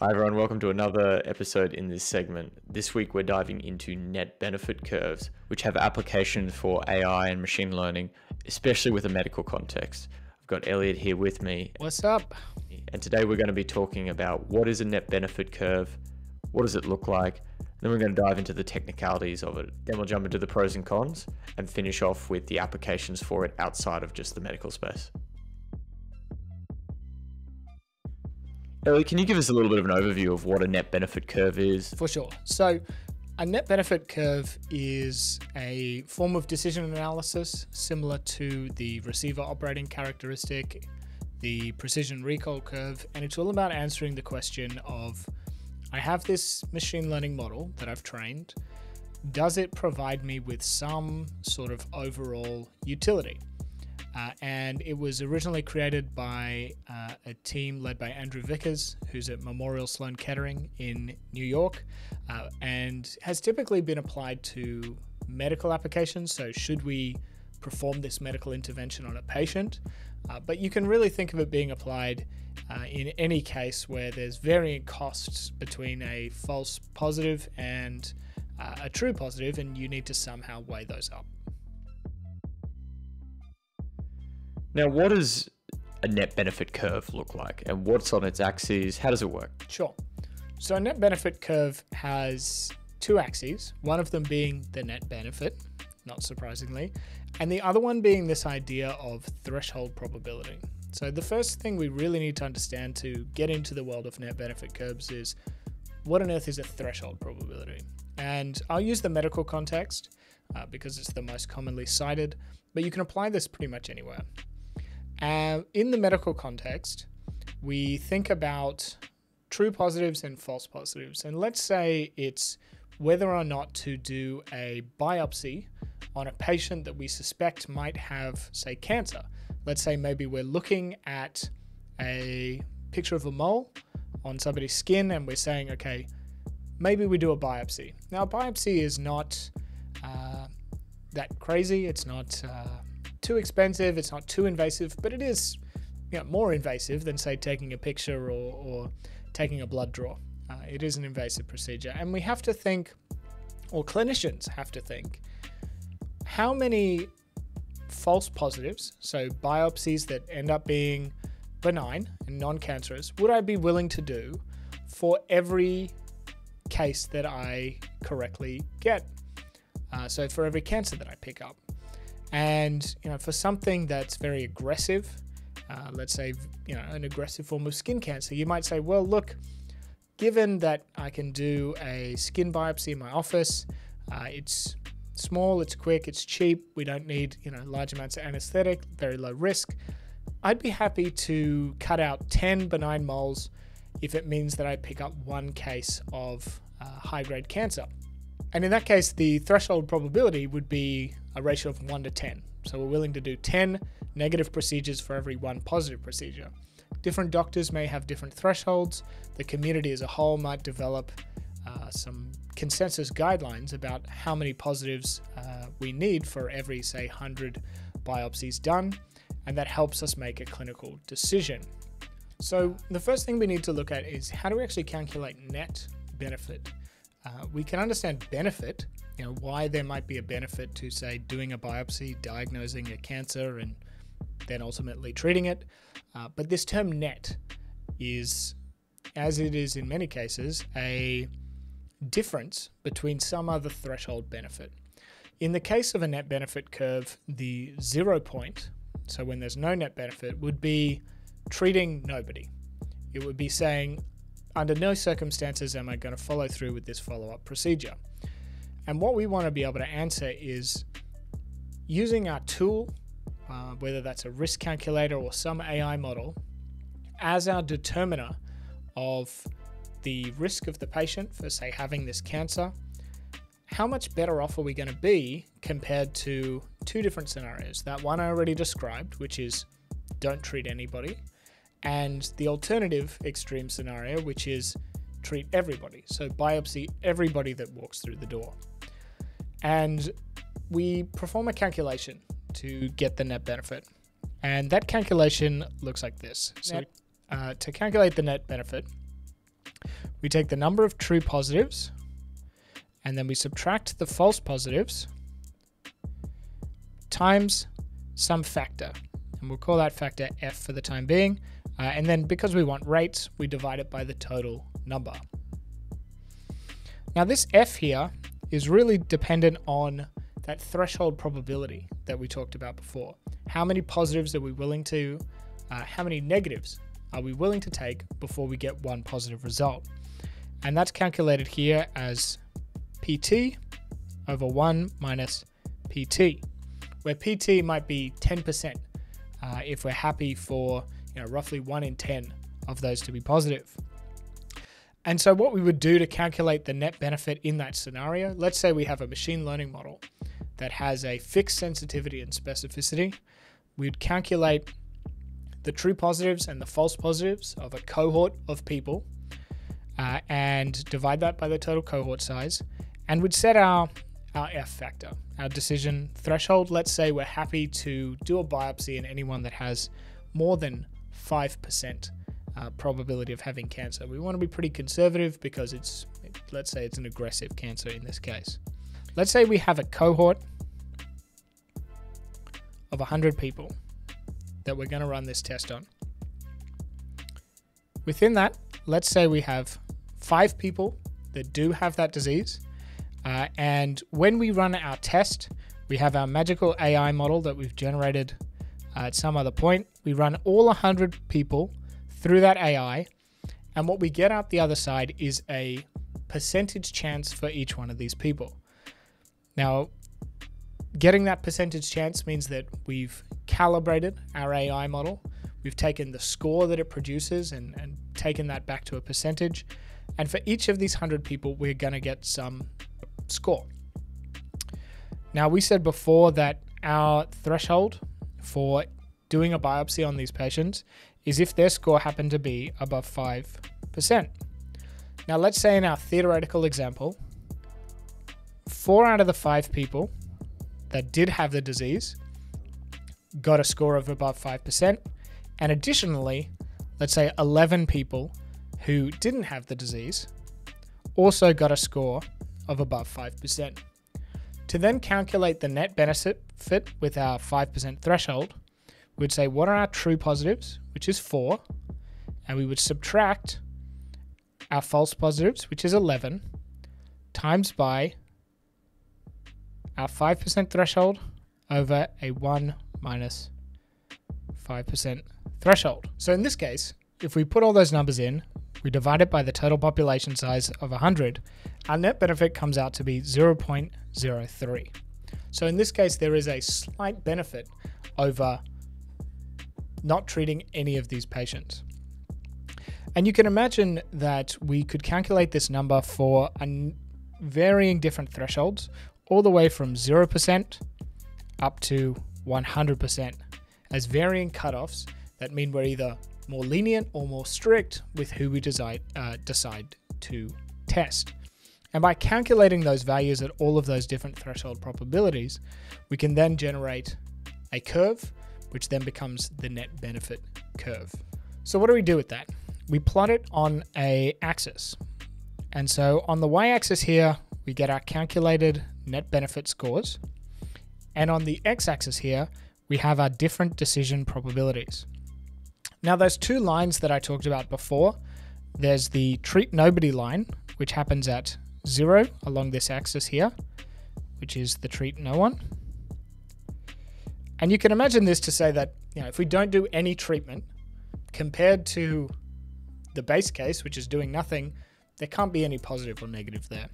Hi, everyone. Welcome to another episode in this segment. This week, we're diving into net benefit curves, which have applications for AI and machine learning, especially with a medical context. I've got Elliot here with me, What's up? and today we're going to be talking about what is a net benefit curve, what does it look like, then we're going to dive into the technicalities of it. Then we'll jump into the pros and cons and finish off with the applications for it outside of just the medical space. Elliot, can you give us a little bit of an overview of what a net benefit curve is? For sure. So, a net benefit curve is a form of decision analysis similar to the receiver operating characteristic, the precision recall curve, and it's all about answering the question of I have this machine learning model that I've trained. Does it provide me with some sort of overall utility? Uh, and it was originally created by uh, a team led by Andrew Vickers, who's at Memorial Sloan Kettering in New York, uh, and has typically been applied to medical applications. So, should we perform this medical intervention on a patient? Uh, but you can really think of it being applied uh, in any case where there's varying costs between a false positive and a true positive, and you need to somehow weigh those up. Now, what does a net benefit curve look like, and what's on its axes? How does it work? Sure. So a net benefit curve has two axes, one of them being the net benefit, not surprisingly, and the other one being this idea of threshold probability. So the first thing we really need to understand to get into the world of net benefit curves is what on earth is a threshold probability? And I'll use the medical context uh, because it's the most commonly cited, but you can apply this pretty much anywhere. Uh, in the medical context, we think about true positives and false positives. And let's say it's whether or not to do a biopsy on a patient that we suspect might have, say, cancer. Let's say maybe we're looking at a picture of a mole on somebody's skin and we're saying, okay, maybe we do a biopsy. Now, a biopsy is not uh, that crazy, it's not uh, too expensive, it's not too invasive, but it is you know, more invasive than, say, taking a picture or, or taking a blood draw. Uh, it is an invasive procedure. And we have to think, or clinicians have to think, how many false positives, so biopsies that end up being benign and non cancerous, would I be willing to do for every case that I correctly get? Uh, so for every cancer that I pick up. And you know, for something that's very aggressive, uh, let's say you know an aggressive form of skin cancer, you might say, well, look, given that I can do a skin biopsy in my office, uh, it's small, it's quick, it's cheap. We don't need you know large amounts of anesthetic, very low risk. I'd be happy to cut out 10 benign moles if it means that I pick up one case of uh, high grade cancer. And in that case, the threshold probability would be a ratio of 1 to 10. So we're willing to do 10 negative procedures for every one positive procedure. Different doctors may have different thresholds. The community as a whole might develop uh, some consensus guidelines about how many positives uh, we need for every, say, 100 biopsies done. And that helps us make a clinical decision. So, the first thing we need to look at is how do we actually calculate net benefit? Uh, we can understand benefit, you know, why there might be a benefit to, say, doing a biopsy, diagnosing a cancer, and then ultimately treating it. Uh, but this term net is, as it is in many cases, a difference between some other threshold benefit. In the case of a net benefit curve, the zero point, so when there's no net benefit, would be treating nobody. It would be saying, under no circumstances am I going to follow through with this follow up procedure. And what we want to be able to answer is using our tool, uh, whether that's a risk calculator or some AI model, as our determiner of the risk of the patient for, say, having this cancer, how much better off are we going to be compared to two different scenarios? That one I already described, which is don't treat anybody, and the alternative extreme scenario, which is treat everybody. So biopsy everybody that walks through the door. And we perform a calculation to get the net benefit. And that calculation looks like this. So uh, to calculate the net benefit, we take the number of true positives and then we subtract the false positives times some factor. And we'll call that factor f for the time being. Uh, and then because we want rates, we divide it by the total number. Now this f here is really dependent on that threshold probability that we talked about before. How many positives are we willing to, uh, how many negatives are we willing to take before we get one positive result? And that's calculated here as PT over 1 minus PT, where PT might be 10% uh, if we're happy for you know, roughly 1 in 10 of those to be positive. And so, what we would do to calculate the net benefit in that scenario, let's say we have a machine learning model that has a fixed sensitivity and specificity, we'd calculate the true positives and the false positives of a cohort of people uh, and divide that by the total cohort size. And we'd set our, our F factor, our decision threshold. Let's say we're happy to do a biopsy in anyone that has more than 5% uh, probability of having cancer. We want to be pretty conservative because it's, let's say it's an aggressive cancer in this case. Let's say we have a cohort of 100 people that we're going to run this test on. Within that, let's say we have five people that do have that disease. Uh, and when we run our test, we have our magical AI model that we've generated uh, at some other point. We run all 100 people through that AI. And what we get out the other side is a percentage chance for each one of these people. Now, getting that percentage chance means that we've calibrated our AI model. We've taken the score that it produces and, and taken that back to a percentage. And for each of these 100 people, we're going to get some score. Now, we said before that our threshold for doing a biopsy on these patients is if their score happened to be above 5%. Now, let's say in our theoretical example, four out of the five people that did have the disease got a score of above 5%. And additionally, let's say 11 people who didn't have the disease also got a score of above 5%. To then calculate the net benefit fit with our 5% threshold, we'd say what are our true positives, which is 4, and we would subtract our false positives, which is 11, times by our 5% threshold over a 1 minus 5% threshold. So in this case, if we put all those numbers in, we divide it by the total population size of 100, our net benefit comes out to be 0.03. So in this case, there is a slight benefit over not treating any of these patients. And you can imagine that we could calculate this number for varying different thresholds all the way from 0% up to 100% as varying cutoffs that mean we're either more lenient or more strict with who we decide, uh, decide to test. And by calculating those values at all of those different threshold probabilities, we can then generate a curve, which then becomes the net benefit curve. So what do we do with that? We plot it on a axis. And so on the y-axis here, we get our calculated net benefit scores. And on the x-axis here, we have our different decision probabilities. Now, those two lines that I talked about before, there's the treat nobody line, which happens at zero along this axis here, which is the treat no one. And you can imagine this to say that, you know, if we don't do any treatment compared to the base case, which is doing nothing, there can't be any positive or negative there.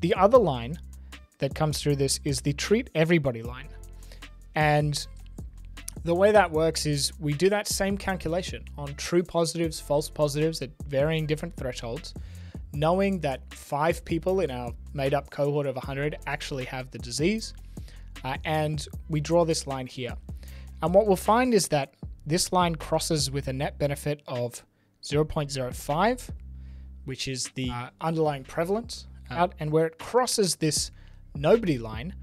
The other line that comes through this is the treat everybody line. And the way that works is we do that same calculation on true positives, false positives at varying different thresholds, knowing that five people in our made up cohort of 100 actually have the disease. Uh, and we draw this line here. And what we'll find is that this line crosses with a net benefit of 0.05, which is the uh, underlying prevalence. Uh, and where it crosses this nobody line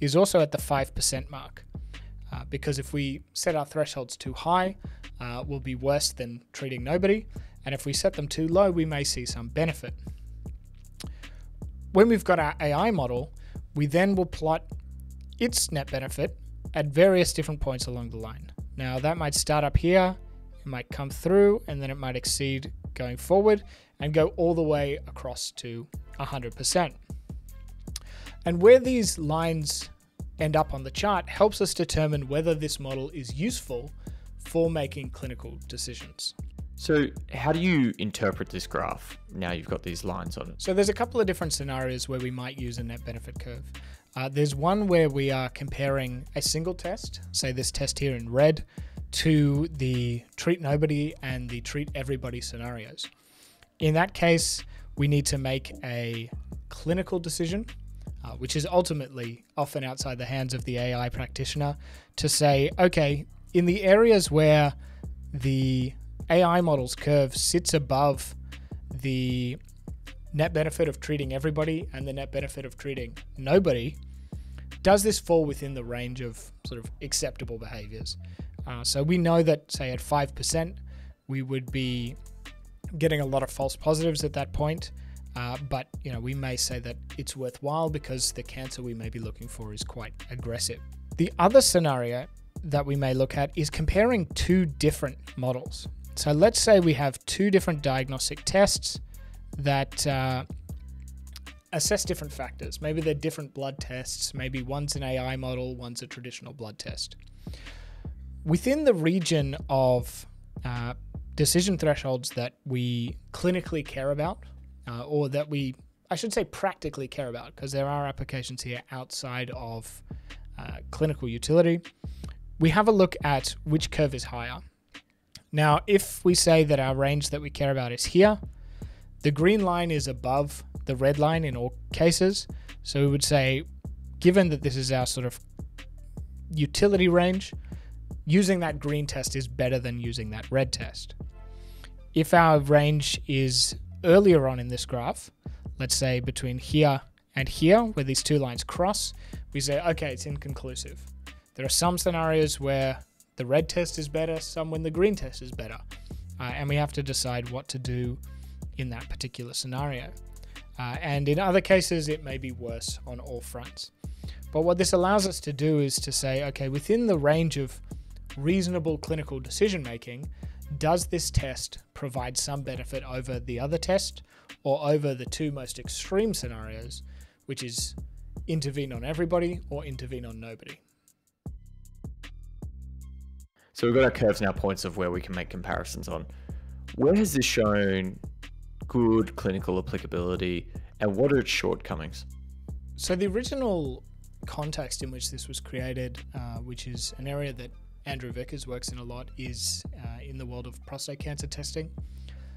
is also at the 5% mark. Uh, because if we set our thresholds too high, uh, we'll be worse than treating nobody. And if we set them too low, we may see some benefit. When we've got our AI model, we then will plot its net benefit at various different points along the line. Now, that might start up here, it might come through, and then it might exceed going forward and go all the way across to 100%. And where these lines end up on the chart helps us determine whether this model is useful for making clinical decisions. So, how do you interpret this graph now you've got these lines on it? So, there's a couple of different scenarios where we might use a net benefit curve. Uh, there's one where we are comparing a single test, say this test here in red, to the treat nobody and the treat everybody scenarios. In that case, we need to make a clinical decision, uh, which is ultimately often outside the hands of the AI practitioner, to say, okay, in the areas where the AI model's curve sits above the net benefit of treating everybody and the net benefit of treating nobody, does this fall within the range of sort of acceptable behaviors? Uh, so we know that, say, at 5%, we would be getting a lot of false positives at that point. Uh, but you know, we may say that it's worthwhile because the cancer we may be looking for is quite aggressive. The other scenario that we may look at is comparing two different models. So let's say we have two different diagnostic tests that uh, assess different factors. Maybe they're different blood tests. Maybe one's an AI model, one's a traditional blood test. Within the region of uh, decision thresholds that we clinically care about, uh, or that we, I should say, practically care about, because there are applications here outside of uh, clinical utility, we have a look at which curve is higher. Now, if we say that our range that we care about is here, the green line is above the red line in all cases. So we would say, given that this is our sort of utility range, using that green test is better than using that red test. If our range is earlier on in this graph, let's say between here and here, where these two lines cross, we say, okay, it's inconclusive. There are some scenarios where the red test is better, some when the green test is better. Uh, and we have to decide what to do in that particular scenario. Uh, and in other cases, it may be worse on all fronts. But what this allows us to do is to say, okay, within the range of reasonable clinical decision making, does this test provide some benefit over the other test or over the two most extreme scenarios, which is intervene on everybody or intervene on nobody? So we've got our curves now, points of where we can make comparisons on. Where has this shown good clinical applicability and what are its shortcomings? So the original context in which this was created, uh, which is an area that Andrew Vickers works in a lot, is uh, in the world of prostate cancer testing.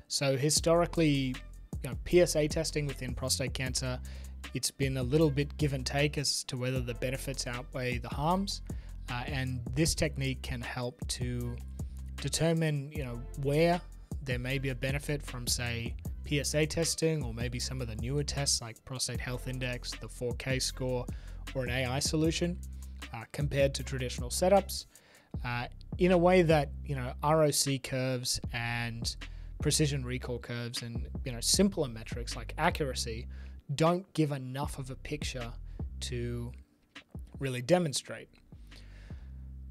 So historically, you know, PSA testing within prostate cancer, it's been a little bit give and take as to whether the benefits outweigh the harms. Uh, and this technique can help to determine, you know, where there may be a benefit from, say, PSA testing or maybe some of the newer tests like Prostate Health Index, the 4K score, or an AI solution uh, compared to traditional setups uh, in a way that, you know, ROC curves and precision recall curves and, you know, simpler metrics like accuracy don't give enough of a picture to really demonstrate.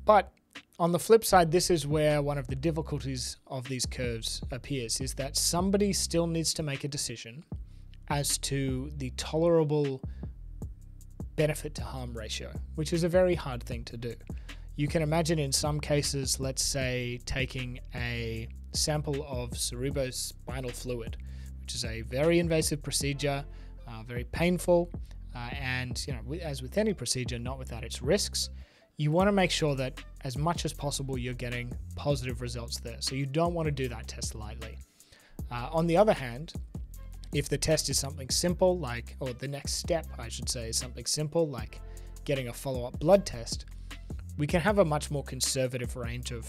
But on the flip side, this is where one of the difficulties of these curves appears is that somebody still needs to make a decision as to the tolerable benefit to harm ratio, which is a very hard thing to do. You can imagine in some cases, let's say, taking a sample of cerebrospinal fluid, which is a very invasive procedure, uh, very painful, uh, and you know, as with any procedure, not without its risks you want to make sure that as much as possible you're getting positive results there. So you don't want to do that test lightly. Uh, on the other hand, if the test is something simple, like, or the next step, I should say, is something simple, like getting a follow up blood test, we can have a much more conservative range of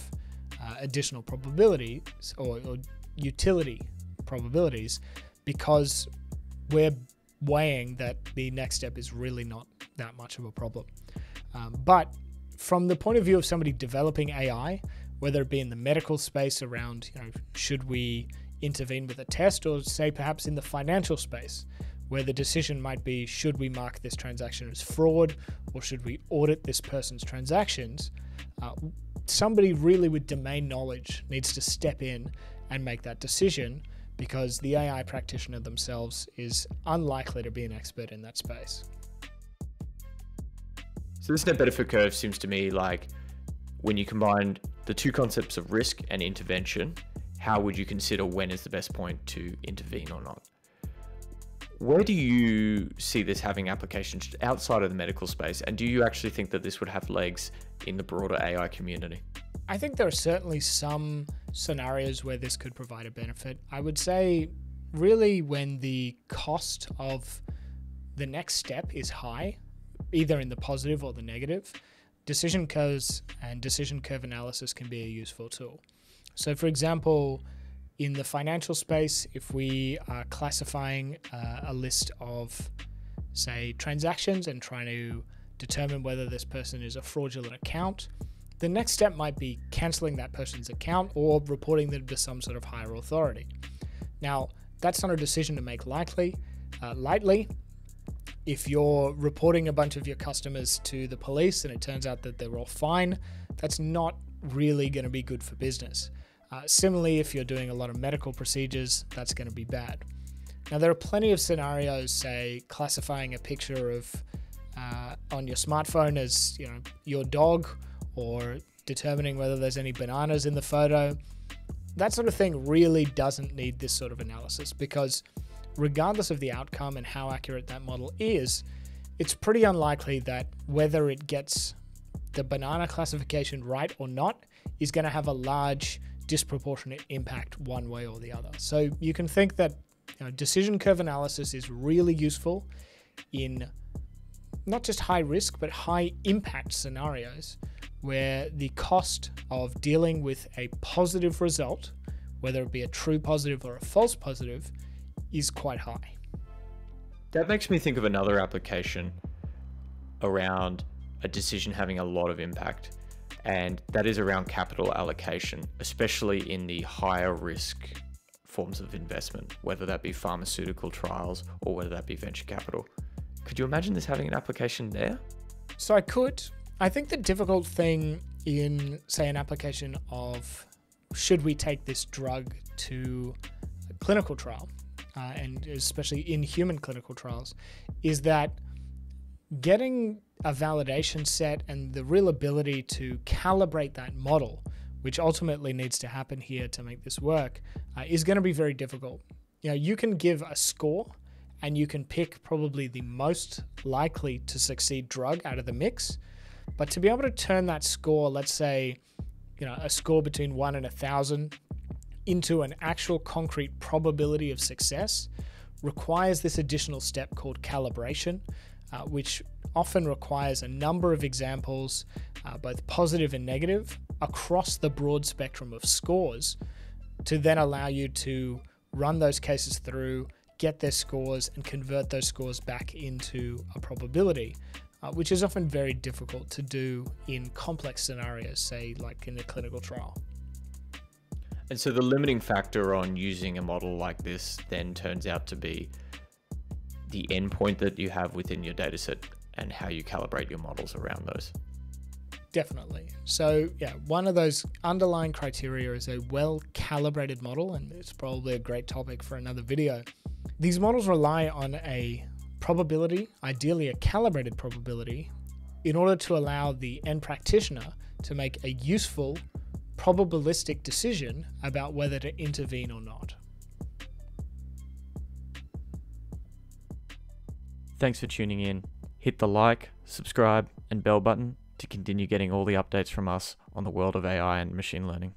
uh, additional probabilities or, or utility probabilities because we're weighing that the next step is really not that much of a problem. Um, but from the point of view of somebody developing AI, whether it be in the medical space around, you know, should we intervene with a test, or say perhaps in the financial space, where the decision might be should we mark this transaction as fraud or should we audit this person's transactions, uh, somebody really with domain knowledge needs to step in and make that decision because the AI practitioner themselves is unlikely to be an expert in that space. So, this net benefit curve seems to me like when you combine the two concepts of risk and intervention, how would you consider when is the best point to intervene or not? Where do you see this having applications outside of the medical space? And do you actually think that this would have legs in the broader AI community? I think there are certainly some scenarios where this could provide a benefit. I would say, really, when the cost of the next step is high, either in the positive or the negative, decision curves and decision curve analysis can be a useful tool. So, for example, in the financial space, if we are classifying uh, a list of, say, transactions and trying to determine whether this person is a fraudulent account, the next step might be canceling that person's account or reporting them to some sort of higher authority. Now, that's not a decision to make likely, uh, lightly. If you're reporting a bunch of your customers to the police and it turns out that they're all fine, that's not really going to be good for business. Uh, similarly, if you're doing a lot of medical procedures, that's going to be bad. Now, there are plenty of scenarios, say, classifying a picture of uh, on your smartphone as you know your dog, or determining whether there's any bananas in the photo. That sort of thing really doesn't need this sort of analysis because, regardless of the outcome and how accurate that model is, it's pretty unlikely that whether it gets the banana classification right or not is going to have a large disproportionate impact one way or the other. So you can think that you know, decision curve analysis is really useful in not just high risk but high impact scenarios where the cost of dealing with a positive result, whether it be a true positive or a false positive, is quite high. That makes me think of another application around a decision having a lot of impact and that is around capital allocation, especially in the higher risk forms of investment, whether that be pharmaceutical trials or whether that be venture capital. Could you imagine this having an application there? So I could. I think the difficult thing in, say, an application of should we take this drug to a clinical trial, uh, and especially in human clinical trials, is that getting a validation set and the real ability to calibrate that model, which ultimately needs to happen here to make this work, uh, is going to be very difficult. You know, you can give a score and you can pick probably the most likely to succeed drug out of the mix. But to be able to turn that score, let's say, you know, a score between one and a thousand into an actual concrete probability of success requires this additional step called calibration, uh, which often requires a number of examples, uh, both positive and negative, across the broad spectrum of scores to then allow you to run those cases through, get their scores, and convert those scores back into a probability. Uh, which is often very difficult to do in complex scenarios, say, like in a clinical trial. And so the limiting factor on using a model like this then turns out to be the endpoint that you have within your dataset and how you calibrate your models around those. Definitely. So, yeah, one of those underlying criteria is a well calibrated model, and it's probably a great topic for another video. These models rely on a probability, ideally a calibrated probability, in order to allow the end practitioner to make a useful probabilistic decision about whether to intervene or not. Thanks for tuning in. Hit the like, subscribe, and bell button to continue getting all the updates from us on the world of AI and machine learning.